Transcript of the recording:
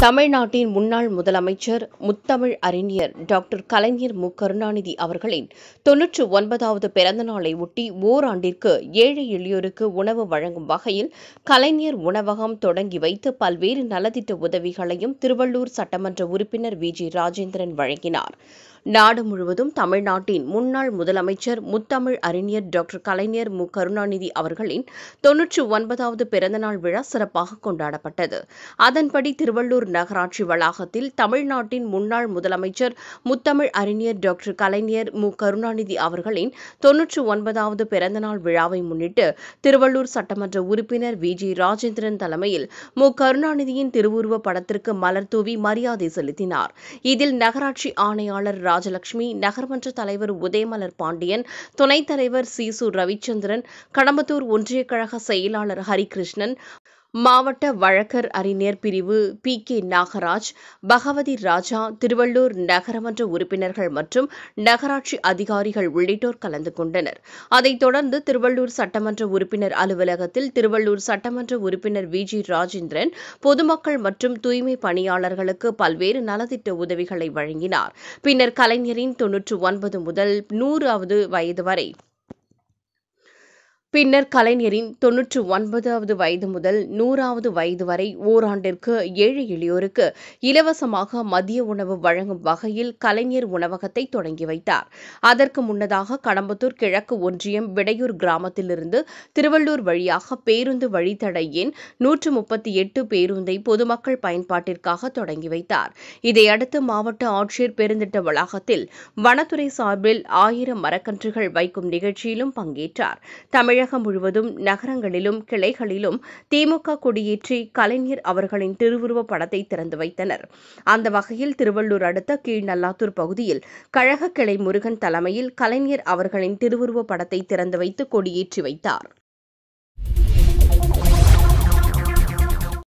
தமிழ்நாட்டின் முன்னாள் முதலமைச்சர் முத்தமிழ் அறிஞர் டாக்டர் கலைஞர் மு. கருணாநிதி அவர்களின் தொன்னூற்று ஒன்பதாவது பிறந்த நாளை ஒட்டி ஓராண்டிற்கு ஏழை எளியோருக்கு உணவு வழங்கும் வகையில் கலைஞர் உணவகம் தொடங்கி வைத்து பல்வேறு நலத்திட்ட உதவிகளையும் திருவள்ளூர் சட்டமன்ற உறுப்பினர் வி. ஜி. ராஜேந்திரன் வழங்கினார். நாடு முழுவதும் தமிழ்நாட்டின் முன்னாள் முதலமைச்சர் முத்தமிழ் அறிஞர் டாக்டர் கலைஞர் மு. கருணாநிதி அவர்களின் தொன்னூற்று ஒன்பதாவது பிறந்தநாள் விழா சிறப்பாக கொண்டாடப்பட்டது. அதன்படி திருவள்ளூர் நகராட்சி வளாகத்தில் தமிழ்நாட்டின் முன்னாள் முதலமைச்சர் முத்தமிழ் அறிஞர் டாக்டர் கலைஞர் மு. கருணாநிதி அவர்களின் தொன்னூற்று ஒன்பதாவது பிறந்தநாள் விழாவை முன்னிட்டு திருவள்ளூர் சட்டமன்ற உறுப்பினர் வி. ஜி. ராஜேந்திரன் தலைமையில் மு. கருணாநிதியின் திருவுருவ படத்திற்கு மலர் தூவி மரியாதை செலுத்தினார். இதில் நகராட்சி ஆணையாளர் ராஜலட்சுமி நகர்மன்ற தலைவர் உதயமலர் பாண்டியன் துணைத் தலைவர் சீசு ரவிச்சந்திரன் கடம்பத்தூர் ஒன்றிய கழக செயலாளர் ஹரிகிருஷ்ணன் மாவட்ட வழக்கர் அறிஞர் பிரிவு பி. கே. நாகராஜ் பகவதி ராஜா திருவள்ளூர் நகரமன்ற உறுப்பினர்கள் மற்றும் நகராட்சி அதிகாரிகள் உள்ளிட்டோர் கலந்து கொண்டனர். அதைத் தொடர்ந்து திருவள்ளூர் சட்டமன்ற உறுப்பினர் அலுவலகத்தில் திருவள்ளூர் சட்டமன்ற உறுப்பினர் வி. ஜி. ராஜேந்திரன் பொதுமக்கள் மற்றும் தூய்மை பணியாளர்களுக்கு பல்வேறு நலத்திட்ட உதவிகளை வழங்கினார். பின்னர் கலைஞரின் தொன்னூற்று ஒன்பது முதல் நூறாவது வயது வரை பின்னர் கலைஞரின் தொன்னூற்று ஒன்பதாவது வயது முதல் நூறாவது வயது வரை ஓராண்டிற்கு ஏழை எளியோருக்கு இலவசமாக மதிய உணவு வழங்கும் வகையில் கலைஞர் உணவகத்தை தொடங்கி வைத்தார். அதற்கு முன்னதாக கடம்பத்தூர் கிழக்கு ஒன்றியம் விடையூர் கிராமத்திலிருந்து திருவள்ளூர் வழியாக பேருந்து வழித்தட எண் நூற்று முப்பத்தி எட்டு பேருந்தை பொதுமக்கள் பயன்பாட்டிற்காக தொடங்கி வைத்தார். இதையடுத்து மாவட்ட ஆட்சியர் பெருந்திட்ட வளாகத்தில் வனத்துறை சார்பில் ஆயிரம் மரக்கன்றுகள் வைக்கும் நிகழ்ச்சியிலும் பங்கேற்றார். தமிழ் தமிழகம் முழுவதும் நகரங்களிலும் கிளைகளிலும் திமுக கொடியேற்றி கலைஞர் அவர்களின் திருவுருவப் படத்தை திறந்து வைத்தனர். அந்த வகையில் திருவள்ளூர் அடுத்த கீழ்நல்லாத்தூர் பகுதியில் கழக கிளை முருகன் தலைமையில் கலைஞர் அவர்களின் திருவுருவப் படத்தை திறந்து வைத்து கொடியேற்றி வைத்தார்.